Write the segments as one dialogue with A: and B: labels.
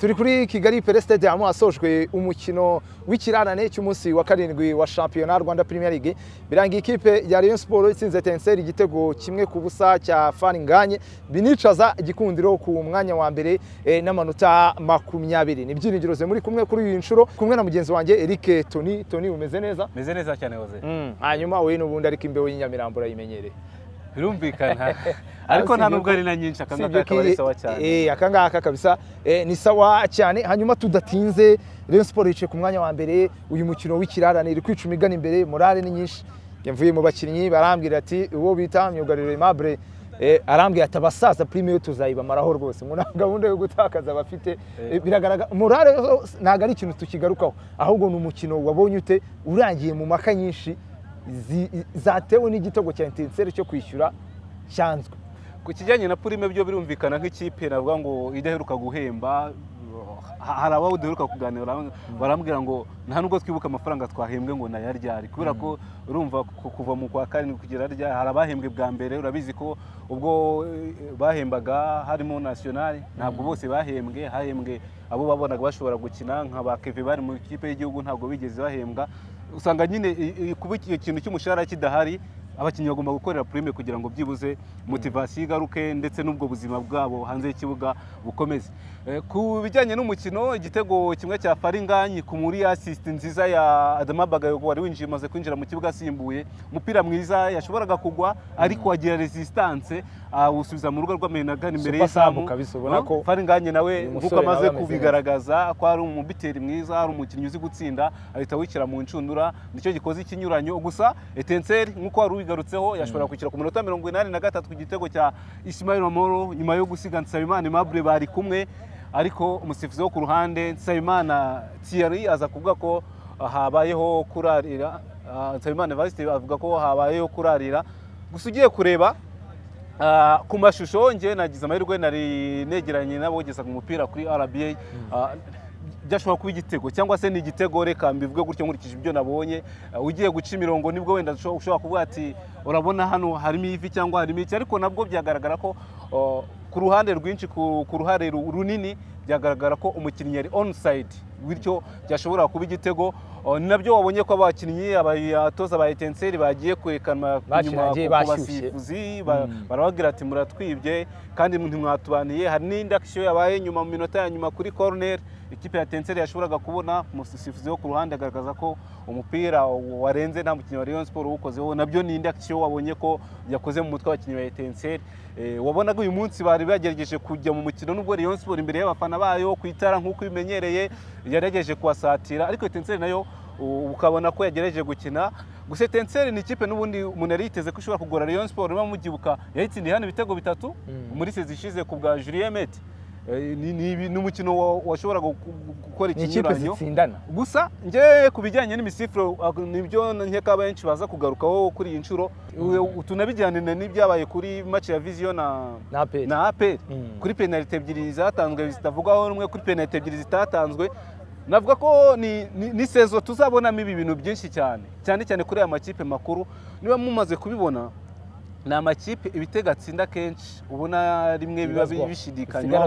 A: turi kuri kigali pere stadium hasojwe umukino w'ikirarane cy'umunsi wa karindwi wa shampiyona rwanda premier league. Birangiye ikipe ya rayon sport itsinze tenseri igitego kimwe ku busa cya faringanye binicaza igikundiro ku mwanya wa mbere eh, n'amanota makumyabiri. Ni byiringiro ze muri kumwe kuri iyi nshuro kumwe na mugenzi wanjye eric toni. Toni umeze neza?
B: Meze neza cyane hoze
A: Mm, hanyuma wowe n'ubundi ariko imbeho y'inyamirambo urayimenyereye
B: birumvikana. ariko nta nubwo ari na nyinshi aka ngaka akaba ari sawa cyane.
A: Eh, aka ngaka kabisa. Eh, ni sawa cyane. Hanyuma tudatinze Rayon Sport yicaye ku mwanya wa mbere. Uyu mukino w'ikirarane iri kwica imigani imbere morale ni nyinshi. Yavuye mu bakinnyi barambwira ati uwo bita myugariro Aimable. Eh, arambwira ati abasaza prime yo tuzayibamaraho rwose. Ngo nta gahunda yo gutakaza bafite biragaragara morale ntabwo ari ikintu tukigarukaho. Ahubwo ni umukino wabonye ute urangiye mu maka nyinshi zatewe n'igitego cya intenseri cyo kwishyura cyanzwe.
B: Ku kijyanye na purime byo birumvikana nk'ikipe navuga ngo idaheruka guhemba ha- hari abo udaheruka kuganira barambwira- ngo nta nubwo twibuka amafaranga twahembwe ngo nayaryari kubera ko urumva ku- kuva mu kwa karindwi kugera ryari hari abahembwe bwa mbere urabizi ko ubwo eh, bahembaga harimo nasiyonari ntabwo bose bahembwe hahembwe abo babonaga bashobora gukina nka ba keve bari mu ikipe y'igihugu ntabwo bigeze bahembwa. Usanga nyine kuba iki kintu cy'umushahara kidahari abakinnyi bagomba gukorera prime kugira ngo byibuze motivasiyo igaruke ndetse n'ubwo buzima bwabo hanze y'ikibuga bukomeze. Eh, ku bijyanye n'umukino igitego kimwe cya faringanyi ku muri asisiti nziza ya adama bagayogo wari winjiye umaze kwinjira mu kibuga asimbuye. Umupira mwiza yashoboraga kugwa ariko agira resistance awusubiza mu rugo rw'amenagani imbere y'izamu. Faringanyi nawe nk'uko amaze kubigaragaza ko ari umubiteri mwiza ari umukinnyi uzi gutsinda ahita wishyira mu ncundura ni cyo gikoze ikinyuranyo. Gusa etenseri nk'uko wari ubigarutseho yashobora kwishyura ku minota mirongo inani na gatatu ku gitego cya Ismail Amoro nyuma yo gusiga Nsabimana Aimable bari kumwe. Ariko umusifuzi wo ku ruhande Nsabimana Thierry aza kuvuga ko ah, habayeho kurarira. Ah, Nsabimana Evariste avuga ko habayeho kurarira. Gusa ugiye kureba Ah, ku mashusho njye nagize amahirwe nari negeranye n'abogezaga umupira kuri RBA ah, byashobora kuba igitego cyangwa se ni igitego reka mbivuge gutyo nkurikije ibyo nabonye. Ah, ugiye guca imirongo ni bwo wenda usho- ushobora kuvuga ati urabona hano harimo ivi cyangwa harimo iki? Ariko nabwo byagaragara ko oh, ku ruhande rwinshi ku ruhare ru- runini byagaragara ko umukinnyi yari onside. Bityo byashobora kuba igitego. Nabyo wabonye ko abakinnyi abatoza ba etenseri bagiye kwerekana
A: bashyushye.
B: basifuzi ba- barababwira ati muratwibye kandi ntimwatubaniye. Hari n'indi akisiyo yabaye nyuma mu minota ya nyuma kuri corner ikipe ya tenseri yashoboraga kubona umusifuzi wo ku ruhande agaragaza ko umupira warenze nta mukinnyi wa Rayon Sport uwukozeho. Nabyo ni indi akisiyo wabonye ko yakoze mu mutwe w'abakinnyi ba etenseri wabonaga uyu munsi bari bagerageje kujya mu mukino nubwo Rayon Sport imbere y'abafana bayo ku itara nk'uko ibimenyereye yagerageje kuhasatira ariko etenseri na yo ukabona ko yagerageje gukina. Gusa etenseri ni ikipe n'ubundi umuntu yari yiteze ko ishobora kugora Rayon Sport. Niba mubyibuka yayitsindiye hano ibitego bitatu
A: Mm.
B: muri sezi ishize ku bwa Julien Mete Eh, ni- umukino wa- washoboraga gu- gu- gukora ikinyuranyo. gusa njye ku bijyanye n'imisifuro ag- ni byo nkeka benshi baza kugarukaho kuri iyi nshuro. U- tunabijyanira n'ibyabaye kuri match ya vision na
A: aperi
B: na APR
A: Mm.
B: kuri penalite ebyiri zatanzwe zitavugwaho rumwe kuri penalite ebyiri zitatanzwe. Navuga ko ni, sezo tuzabonamo ibi bintu byinshi cyane. Cyane cyane kuri aya makipe makuru niba mumaze kubibona ni amakipe ibitego atsinda kenshi. Ubona rimwe biba bishidikanywaho.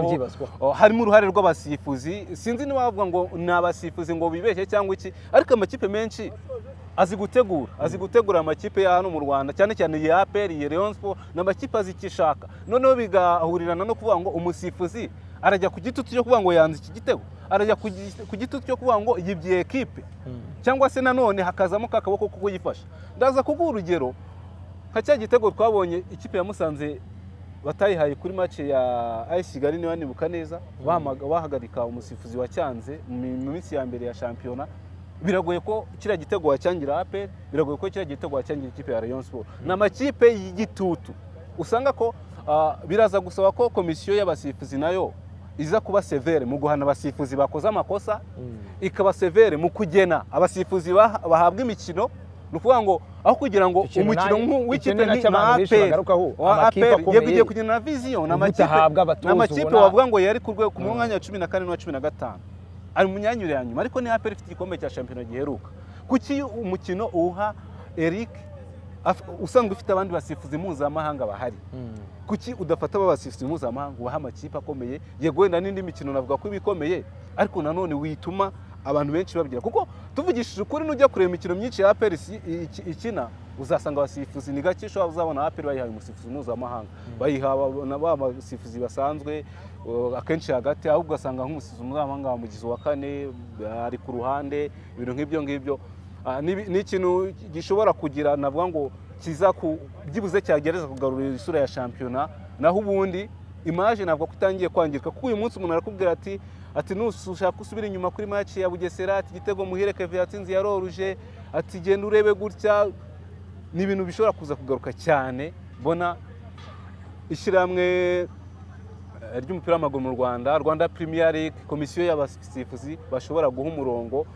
B: Harimo uruhare rw'abasifuzi. Sinzi niba bavuga ngo ni abasifuzi ngo bibeshye cyangwa iki ariko amakipe menshi azi gutegura azi gutegura amakipe ya hano mu Rwanda. Cyane cyane ya APR ya Rayon Sport ni amakipe azi icyo ishaka. Noneho bigahurirana no kuvuga ngo umusifuzi arajya ku gitutu cyo kuvuga ngo yanze iki gitego arajya ku gi- ku gitutu cyo kuvuga ngo yibye ekipe.
A: Mm.
B: cyangwa se nanone hakazamo ka kaboko ko kuyifasha. Ndaza kuguha urugero nka cya gitego twabonye ikipe ya Musanze batayihaye kuri match ya AS Kigali niba nibuka neza bamaga- bahagarika umusifuzi wacyanze mu mi- mu minsi ya mbere ya shampiyona. Biragoye ko kiriya gitego wacyangira APR biragoye ko kiriya gitego wacyangira ikipe ya Rayon Sport ni amakipe y'igitutu. Usanga ko ah, biraza gusaba ko komisiyo y'abasifuzi na yo iza kuba severe mu guhana abasifuzi bakoze amakosa
A: Mm.
B: ikaba severe mu kugena. Abasifuzi bah- bahabwa imikino ni ukuvuga ngo aho kugira ngo umukino w'ikipe APR
A: akomeye,
B: yego igiye kugena na viziyo ni amakipe wavuga ngo yari ku rwego ku mwanya wa cumi na kane n'uwa cumi na gatanu. Ari mu myanya ya nyuma ariko ni APR ifite igikombe cya shampiyona giheruka. Kuki umukino uwuha Eric usanzwe ufite abandi basifuzi mpuzamahanga bahari. Kuki udafata abasifuzi mpuzamahanga ubaha amakipe akomeye? Yego wenda n'indi mikino navuga ko iba ikomeye ariko nanone wituma abantu benshi babyira kuko tuvugishije ukuri nujya kureba imikino myinshi ya aperi ikina uzasanga abasifuzi ni gake ushobora uzabona aperi bayihaye umusifuzi mpuzamahanga. Bayiha na ba basifuzi basanzwe akenshi hagati ahubwo ugasanga nk'umusifuzi mpuzamahanga wamugize uwa kane ari ku ruhande ibintu nk'ibyo ngibyo. Ni ni ikintu gishobora kugira navuga ngo kiza ku byibuze cyagereza kugarura isura ya shampiyona naho ubundi imaje ntabwo ko itangiye kwangirika kuko uyu munsi umuntu arakubwira ati ati nushaka usubira inyuma kuri match ya Bugesera ati igitego muhire Kevin yatsinze yaroruje ati genda urebe gutya. Ni ibintu bishobora kuza kugaruka cyane mbona ishyirahamwe eh, ry'umupira w'amaguru mu Rwanda Rwanda Premier League komisiyo y'abasifuzi bashobora guha umurongo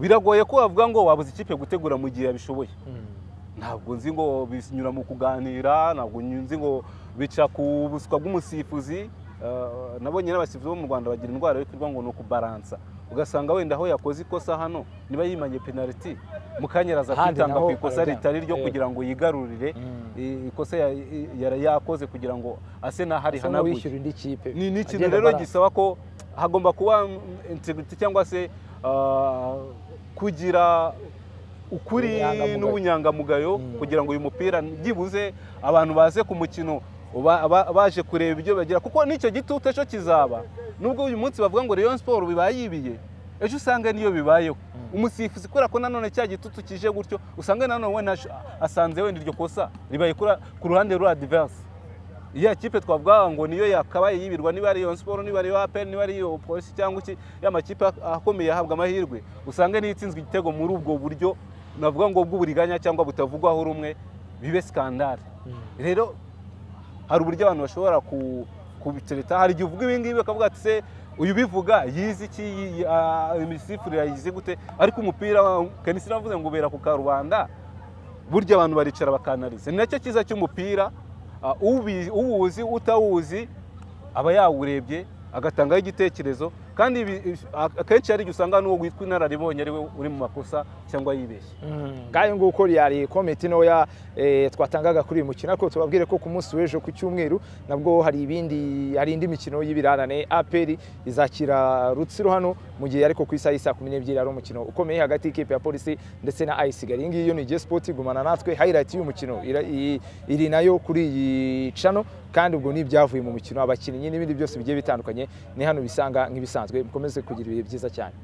B: biragoye ko wavuga ngo wabuze ikipe gutegura mu gihe yabishoboye. Ntabwo nzi ngo binyura mu kuganira ntabwo nzi ngo bica ku buswa bw'umusifuzi. Nabonye n'abasifuzi bo mu rwanda bagira indwara yo kuvuga ngo ni ukubaransa. Ugasanga wenda aho yakoze ikosa hano niba yimanye penaliti mukanyeraza
A: Ahandi
B: kwitanga ku ikosa ritari ryo
A: Eh.
B: kugira ngo yigarurire. I- ikosa yari yakoze kugira ngo ase
A: indi kipe.
B: Ni ikintu rero gisaba ko hagomba kuba integrity cyangwa se kugira ukuri
A: Ubunyangamugayo.
B: n'ubunyangamugayo
A: Mm.
B: kugira ngo uyu mupira byibuze abantu baze ku mukino ba- ba- baje kureba ibyo bagira kuko n'icyo gitutu ejo kizaba nubwo uyu munsi bavuga ngo Rayon Sport bibayibiye ejo usanga niyo bibayeho umusifuzi kubera ko nanone cya gitutu kije gutyo usanga nanone asanze wenda iryo kosa ribaye ku ruhande rwa diverse iya kipe twavuga ngo niyo yakabaye yibirwa niba ari Rayon Sport niba ari APR niba ari polisi cyangwa iki y'amakipe akomeye ahabwa amahirwe usanga niyo itsinzwe igitego muri ubwo buryo navuga ngo bw'uburiganya cyangwa butavugwaho rumwe bibe skandale rero hari uburyo abantu bashobora ku- kubitereta. Hari igihe uvuga ibi ngibi bakavuga ati se uyu ubivuga yize iki? Imisifurire yayize gute? Ariko umupira kenisi navuze ngo ubera ku karubanda burya abantu baricara bakanariza ni na cyo cyiza cy'umupira uwuzi utawuzi aba yawurebye agatangaho igitekerezo. Kandi akenshi hari igihe usanga n'uwo witwa inararibonye ari we uri mu makosa cyangwa yibeshye.
A: Ngayo nguko yari komenti ntoya eh, twatangaga kuri uyu mukino ariko tubabwire ko ku munsi w'ejo ku cyumweru nabwo hari ibindi hari indi mikino y'ibirarane aperi izakira rutsiro hano mu gihe ariko ku isaha saa kumi n'ebyiri hari umukino ukomeye hagati y'ikipe ya polisi ndetse na ayisigali iyi ngiyi ni igihe sipoti gumana natwe hayirayiti y'umukino iri na yo kuri iyi cano kandi ubwo ni ibyavuye mu mukino abakinnyi n'ibindi byose bigiye bitandukanye ni hano bisanga nk'ibisanzwe mukomeze kugira ibihe byiza cyane